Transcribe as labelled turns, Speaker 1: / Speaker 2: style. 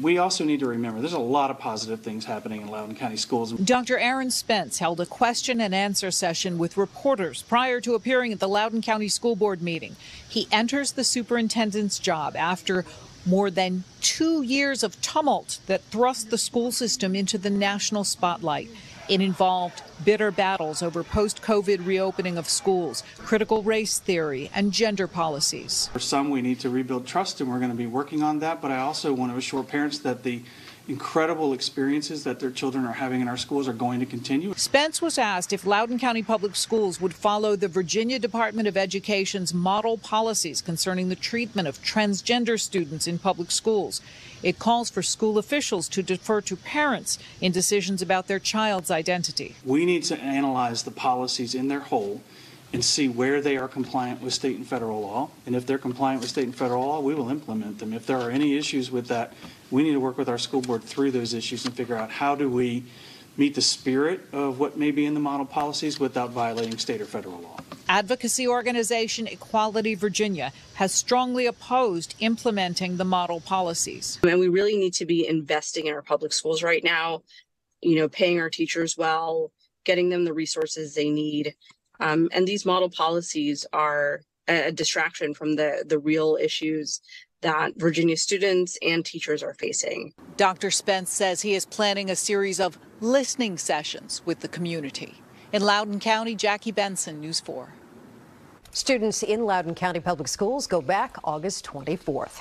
Speaker 1: We also need to remember there's a lot of positive things happening in Loudoun County schools.
Speaker 2: Dr. Aaron Spence held a question and answer session with reporters prior to appearing at the Loudoun County School Board meeting. He enters the superintendent's job after more than two years of tumult that thrust the school system into the national spotlight. It involved bitter battles over post COVID reopening of schools, critical race theory, and gender policies.
Speaker 1: For some, we need to rebuild trust, and we're going to be working on that. But I also want to assure parents that the incredible experiences that their children are having in our schools are going to continue.
Speaker 2: Spence was asked if Loudoun County Public Schools would follow the Virginia Department of Education's model policies concerning the treatment of transgender students in public schools. It calls for school officials to defer to parents in decisions about their child's identity.
Speaker 1: We need to analyze the policies in their whole and see where they are compliant with state and federal law. And if they're compliant with state and federal law, we will implement them. If there are any issues with that, we need to work with our school board through those issues and figure out how do we meet the spirit of what may be in the model policies without violating state or federal law.
Speaker 2: Advocacy organization Equality Virginia has strongly opposed implementing the model policies.
Speaker 3: And we really need to be investing in our public schools right now, you know, paying our teachers well, getting them the resources they need. Um, and these model policies are a distraction from the, the real issues that Virginia students and teachers are facing.
Speaker 2: Dr. Spence says he is planning a series of listening sessions with the community. In Loudoun County, Jackie Bensen, News 4.
Speaker 4: Students in Loudoun County Public Schools go back August 24th.